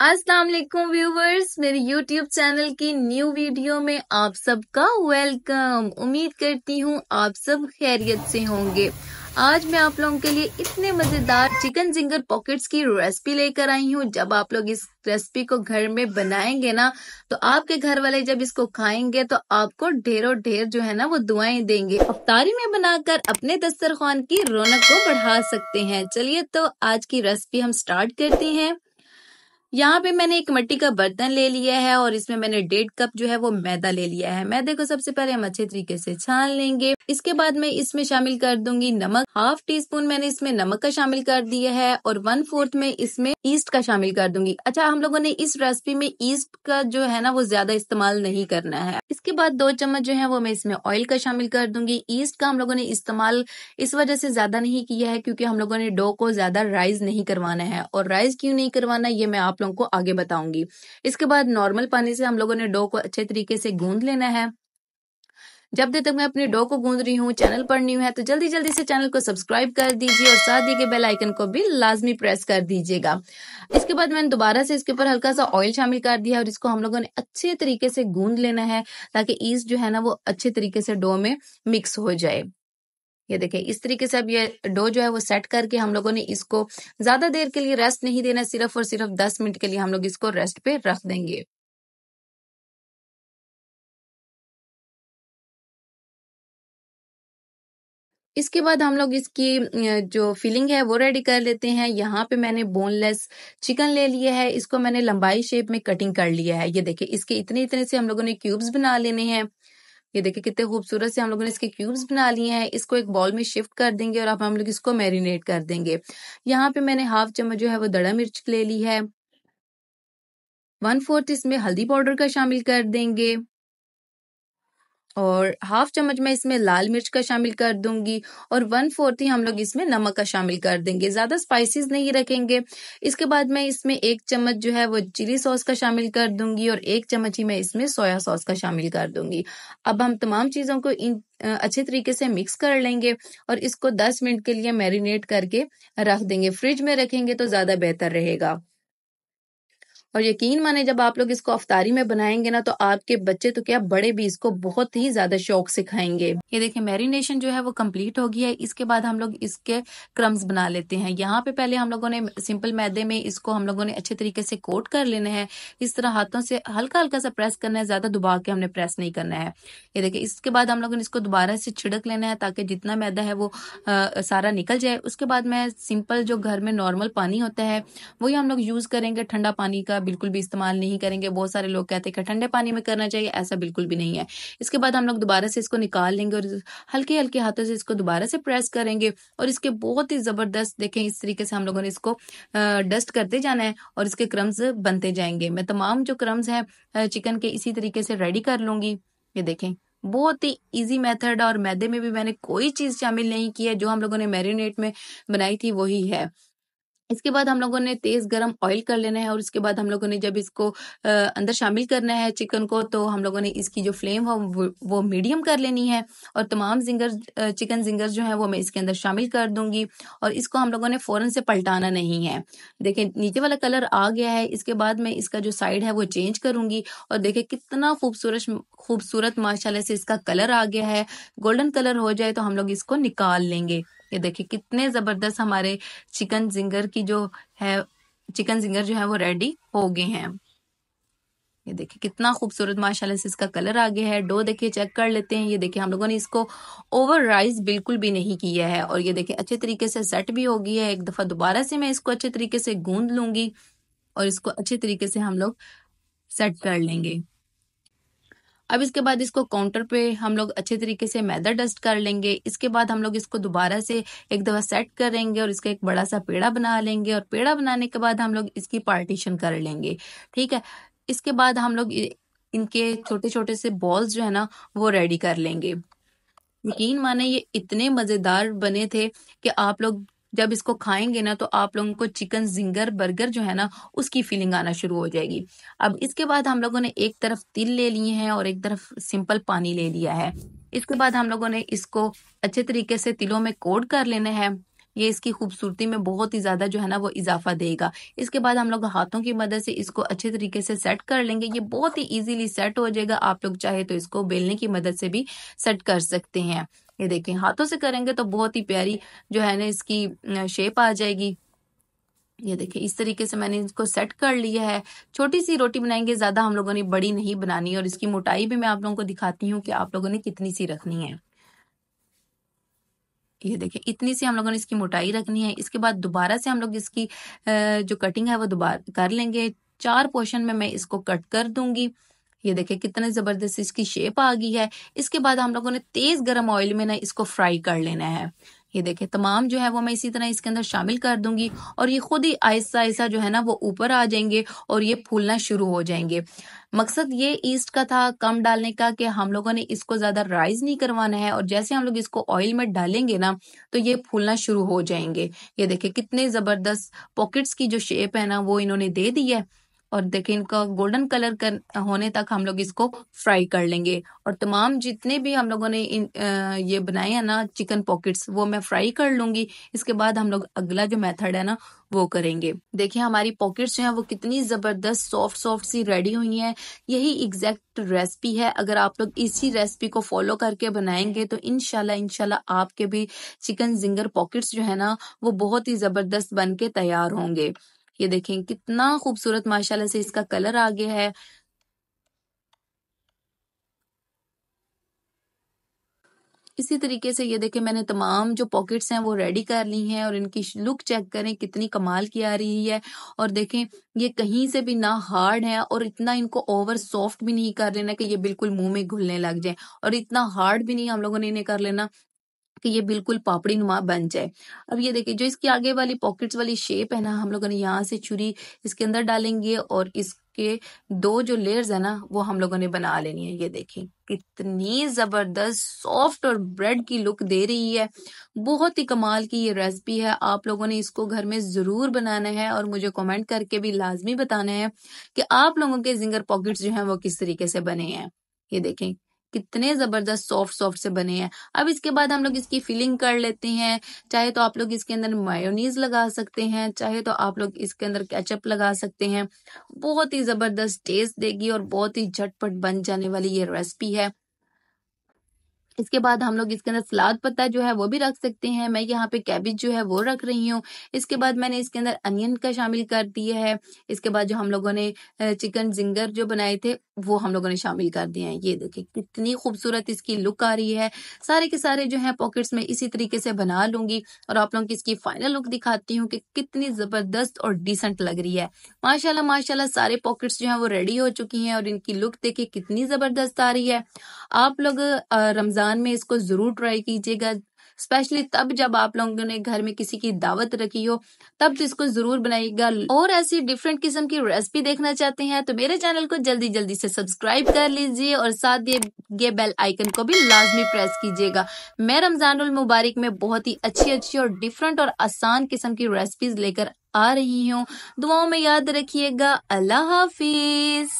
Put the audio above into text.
अस्सलाम वालेकुम व्यूवर्स, मेरे यूट्यूब चैनल की न्यू वीडियो में आप सबका वेलकम उम्मीद करती हूँ आप सब खैरियत से होंगे। आज मैं आप लोगों के लिए इतने मज़ेदार चिकन जिंगर पॉकेट्स की रेसिपी लेकर आई हूँ। जब आप लोग इस रेसिपी को घर में बनाएँगे ना तो आपके घर वाले जब इसको खाएँगे तो आपको ढेरों ढेर जो है ना, वो दुआएँ देंगे। अफ्तारी में बनाकर अपने दस्तरखान की रौनक को बढ़ा सकते हैं। चलिए तो आज की रेसिपी हम स्टार्ट करते हैं। यहाँ पे मैंने एक मिट्टी का बर्तन ले लिया है और इसमें मैंने डेढ़ कप जो है वो मैदा ले लिया है। मैदे को सबसे पहले हम अच्छे तरीके से छान लेंगे। इसके बाद मैं इसमें शामिल कर दूँगी नमक। हाफ़ टी स्पून मैंने इसमें नमक का शामिल कर दिया है और वन फोर्थ में इसमें ईस्ट का शामिल कर दूँगी। अच्छा हम लोगों ने इस रेसिपी में ईस्ट का जो है ना, वो ज़्यादा इस्तेमाल नहीं करना है। इसके बाद दो चम्मच जो है वो मैं इसमें ऑयल का शामिल कर दूँगी। ईस्ट का हम लोगों ने इस्तेमाल इस वजह से ज़्यादा नहीं किया है क्योंकि हम लोगों ने डो को ज़्यादा राइज नहीं करवाना है। और राइज क्यों नहीं करवाना, ये मैं आप लोगों को आगे बताऊँगी। इसके बाद नॉर्मल पानी से हम लोगों ने डो को अच्छे तरीके से गूंद लेना है। जब तक मैं अपने डो को गूंद रही हूँ चैनल पर न्यू है तो जल्दी जल्दी से चैनल को सब्सक्राइब कर दीजिए और साथ ही के बेल आइकन को भी लाजमी प्रेस कर दीजिएगा। इसके बाद मैंने दोबारा से इसके ऊपर हल्का सा ऑयल शामिल कर दिया और इसको हम लोगों ने अच्छे तरीके से गूंद लेना है, ताकि ईस्ट जो है ना, वो अच्छे तरीके से डो में मिक्स हो जाए। ये देखिए इस तरीके से अब ये डो जो है वो सेट करके हम लोगों ने इसको ज़्यादा देर के लिए रेस्ट नहीं देना सिर्फ़ और सिर्फ़ दस मिनट के लिए हम लोग इसको रेस्ट पे रख देंगे। इसके बाद हम लोग इसकी जो फिलिंग है वो रेडी कर लेते हैं। यहाँ पे मैंने बोनलेस चिकन ले लिया है, इसको मैंने लंबाई शेप में कटिंग कर लिया है। ये देखिए इसके इतने इतने से हम लोगों ने क्यूब्स बना लेने हैं। ये देखिए कितने खूबसूरत से हम लोगों ने इसके क्यूब्स बना लिए हैं। इसको एक बॉल में शिफ्ट कर देंगे और अब हम लोग इसको मैरिनेट कर देंगे। यहाँ पे मैंने हाफ़ चम्मच जो है वो दड़ा मिर्च ले ली है। वन फोर्थ इसमें हल्दी पाउडर का शामिल कर देंगे। और हाफ़ चम्मच मैं इसमें लाल मिर्च का शामिल कर दूँगी और वन फोर्थ ही हम लोग इसमें नमक का शामिल कर देंगे। ज़्यादा स्पाइसेस नहीं रखेंगे। इसके बाद मैं इसमें एक चम्मच जो है वो चिली सॉस का शामिल कर दूँगी और एक चम्मच ही मैं इसमें सोया सॉस का शामिल कर दूँगी। अब हम तमाम चीज़ों को इन अच्छे तरीके से मिक्स कर लेंगे और इसको 10 मिनट के लिए मैरिनेट करके रख देंगे। फ्रिज में रखेंगे तो ज़्यादा बेहतर रहेगा। और यकीन माने जब आप लोग इसको अफ्तारी में बनाएँगे ना तो आपके बच्चे तो क्या बड़े भी इसको बहुत ही ज़्यादा शौक से खाएँगे ये देखिए मैरिनेशन जो है वो कंप्लीट हो गया है। इसके बाद हम लोग इसके क्रम्स बना लेते हैं। यहाँ पे पहले हम लोगों ने सिंपल मैदे में इसको हम लोगों ने अच्छे तरीके से कोट कर लेना है। इस तरह हाथों से हल्का हल्का सा प्रेस करना है, ज़्यादा दुबा के हमने प्रेस नहीं करना है। ये देखिए, इसके बाद हम लोगों ने इसको दोबारा से छिड़क लेना है ताकि जितना मैदा है वो सारा निकल जाए। उसके बाद मैं सिंपल जो घर में नॉर्मल पानी होता है, वही हम लोग यूज़ करेंगे ठंडा पानी का बिल्कुल भी इस्तेमाल नहीं करेंगे। बहुत सारे लोग कहते हैं कि ठंडे पानी में करना चाहिए, ऐसा बिल्कुल भी नहीं है। इसके बाद हम लोग दोबारा से इसको निकाल लेंगे और हल्के हल्के हाथों से इसको दोबारा से प्रेस करेंगे और इसके बहुत ही ज़बरदस्त देखें, इस तरीके से हम लोगों ने इसको डस्ट करते जाना है और इसके क्रम्स बनते जाएँगे। मैं तमाम जो क्रम्स हैं चिकन के इसी तरीके से रेडी कर लूँगी। ये देखें, बहुत ही इजी मेथड और मैदे में भी मैंने कोई चीज़ शामिल नहीं की है। जो हम लोगों ने मैरिनेट में बनाई थी, वही है। इसके बाद हम लोगों ने तेज गरम ऑयल कर लेना है और इसके बाद हम लोगों ने जब इसको अंदर शामिल करना है चिकन को तो हम लोगों ने इसकी जो फ्लेम है वो, मीडियम कर लेनी है और तमाम जिंगर चिकन जिंगर जो है वो मैं इसके अंदर शामिल कर दूँगी और इसको हम लोगों ने फ़ौरन से पलटाना नहीं है। देखिए नीचे वाला कलर आ गया है इसके बाद मैं इसका जो साइड है वो चेंज करूँगी और देखिए कितना खूबसूरत खूबसूरत माशाल्लाह से इसका कलर आ गया है। गोल्डन कलर हो जाए तो हम लोग इसको निकाल लेंगे। ये देखिए कितने ज़बरदस्त हमारे चिकन जिंगर की जो है, चिकन जिंगर जो है वो रेडी हो गए हैं। ये देखिए कितना खूबसूरत, माशाल्लाह से इसका कलर आ गया है। डो देखिए चेक कर लेते हैं। ये देखिए हम लोगों ने इसको ओवर राइस बिल्कुल भी नहीं किया है। और ये देखिए अच्छे तरीके से सेट भी हो गई है। एक दफ़ा दोबारा से मैं इसको अच्छे तरीके से गूंद लूँगी और इसको अच्छे तरीके से हम लोग सेट कर लेंगे। अब इसके बाद इसको काउंटर पे हम लोग अच्छे तरीके से मैदा डस्ट कर लेंगे। इसके बाद हम लोग इसको दोबारा से एक दफ़ा सेट करेंगे और इसका एक बड़ा सा पेड़ा बना लेंगे और पेड़ा बनाने के बाद हम लोग इसकी पार्टीशन कर लेंगे। ठीक है? इसके बाद हम लोग इनके छोटे छोटे से बॉल्स जो है ना, वो रेडी कर लेंगे। यकीन माने ये इतने मज़ेदार बने थे कि आप लोग जब इसको खाएँगे ना तो आप लोगों को चिकन जिंगर बर्गर जो है ना, उसकी फीलिंग आना शुरू हो जाएगी। अब इसके बाद हम लोगों ने एक तरफ़ तिल ले लिए हैं और एक तरफ़ सिंपल पानी ले लिया है। इसके बाद हम लोगों ने इसको अच्छे तरीके से तिलों में कोड कर लेना है। ये इसकी खूबसूरती में बहुत ही ज़्यादा जो है ना, वो इजाफा देगा। इसके बाद हम लोग हाथों की मदद से इसको अच्छे तरीके से सेट कर लेंगे। ये बहुत ही इजीली सेट हो जाएगा। आप लोग चाहे तो इसको बेलने की मदद से भी सेट कर सकते हैं। ये देखें हाथों से करेंगे तो बहुत ही प्यारी जो है ना इसकी शेप आ जाएगी। ये देखिए, इस तरीके से मैंने इसको सेट कर लिया है। छोटी सी रोटी बनाएँगे, ज़्यादा हम लोगों ने बड़ी नहीं बनानी और इसकी मोटाई भी मैं आप लोगों को दिखाती हूँ कि आप लोगों ने कितनी सी रखनी है। ये देखिए, इतनी सी हम लोगों ने इसकी मोटाई रखनी है। इसके बाद दोबारा से हम लोग इसकी जो कटिंग है वो दोबारा, कर लेंगे। चार पोर्शन में मैं इसको कट कर दूँगी। ये देखिए कितने ज़बरदस्त इसकी शेप आ गई है। इसके बाद हम लोगों ने तेज गर्म ऑयल में ना इसको फ्राई कर लेना है। ये देखे तमाम जो है वो मैं इसी तरह इसके अंदर शामिल कर दूँगी और ये खुद ही आहिस्ता आहिस्ता जो है ना वो ऊपर आ जाएँगे और ये फूलना शुरू हो जाएँगे। मकसद ये ईस्ट का था कम डालने का कि हम लोगों ने इसको ज़्यादा राइज नहीं करवाना है और जैसे हम लोग इसको ऑयल में डालेंगे ना तो ये फूलना शुरू हो जाएँगे। ये देखे कितने ज़बरदस्त पॉकेट्स की जो शेप है ना वो इन्होंने दे दी है। और देखिए इनका गोल्डन कलर कर होने तक हम लोग इसको फ्राई कर लेंगे। और तमाम जितने भी हम लोगों ने इन आ, ये बनाए हैं ना चिकन पॉकेट्स वो मैं फ्राई कर लूँगी। इसके बाद हम लोग अगला जो मेथड है ना वो करेंगे। देखिए हमारी पॉकेट्स जो है वो कितनी ज़बरदस्त सॉफ्ट सॉफ्ट सी रेडी हुई हैं। यही एग्जैक्ट रेसिपी है। अगर आप लोग इसी रेसिपी को फॉलो करके बनाएँगे तो इनशाला इनशाला आपके भी चिकन जिंगर पॉकेट्स जो है ना वो बहुत ही ज़बरदस्त बन के तैयार होंगे। ये देखें, कितना खूबसूरत, माशाल्लाह से इसका कलर आ गया है। इसी तरीके से ये देखें, मैंने तमाम जो पॉकेट्स हैं वो रेडी कर ली हैं और इनकी लुक चेक करें, कितनी कमाल की आ रही है। और देखें, ये कहीं से भी ना हार्ड है और इतना इनको ओवर सॉफ्ट भी नहीं कर लेना कि ये बिल्कुल मुँह में घुलने लग जाए। और इतना हार्ड भी नहीं हम लोगों ने इन्हें कर लेना कि ये बिल्कुल पापड़ी नुमा बन जाए। अब ये देखिए, जो इसकी आगे वाली पॉकेट्स वाली शेप है ना, हम लोगों ने यहाँ से छुरी इसके अंदर डालेंगे और इसके दो जो लेयर्स है ना, वो हम लोगों ने बना लेनी है। ये देखें कितनी ज़बरदस्त सॉफ्ट और ब्रेड की लुक दे रही है। बहुत ही कमाल की ये रेसिपी है। आप लोगों ने इसको घर में ज़रूर बनाना है और मुझे कमेंट करके भी लाजमी बताना है कि आप लोगों के जिंगर पॉकेट्स जो हैं, वो किस तरीके से बने हैं। ये देखें कितने ज़बरदस्त सॉफ्ट सॉफ्ट से बने हैं। अब इसके बाद हम लोग इसकी फिलिंग कर लेते हैं। चाहे तो आप लोग इसके अंदर मायोनीज लगा सकते हैं, चाहे तो आप लोग इसके अंदर कैचअप लगा सकते हैं। बहुत ही ज़बरदस्त टेस्ट देगी और बहुत ही झटपट बन जाने वाली ये रेसिपी है। इसके बाद हम लोग इसके अंदर सलाद पत्ता जो है वो भी रख सकते हैं। मैं यहाँ पे कैबिज जो है वो रख रही हूँ। इसके बाद मैंने इसके अंदर अनियन का शामिल कर दिया है। इसके बाद जो हम लोगों ने चिकन जिंगर जो बनाए थे, वो हम लोगों ने शामिल कर दिए हैं। ये देखिए कितनी खूबसूरत इसकी लुक आ रही है। सारे के सारे जो है पॉकेट्स में इसी तरीके से बना लूँगी और आप लोगों की इसकी फाइनल लुक दिखाती हूँ कि कितनी ज़बरदस्त और डिसेंट लग रही है। माशाल्लाह माशाल्लाह, सारे पॉकेट्स जो है वो रेडी हो चुकी हैं और इनकी लुक देखिए कितनी ज़बरदस्त आ रही है। आप लोग रमज़ान में इसको ज़रूर ट्राई कीजिएगा। स्पेशली तब जब आप लोगों ने घर में किसी की दावत रखी हो, तब तो इसको ज़रूर बनाइएगा। और ऐसी डिफरेंट किस्म की रेसिपी देखना चाहते हैं तो मेरे चैनल को जल्दी जल्दी से सब्सक्राइब कर लीजिए और साथ ये ये बेल आइकन को भी लाजमी प्रेस कीजिएगा। मैं रमजानुल मुबारक में बहुत ही अच्छी अच्छी और डिफरेंट और आसान किस्म की रेसिपीज़ लेकर आ रही हूँ। दुआओं में याद रखिएगा। अल्लाह हाफिज।